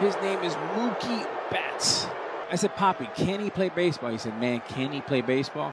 His name is Mookie Betts. I said, Poppy, can he play baseball? He said, Man, can he play baseball?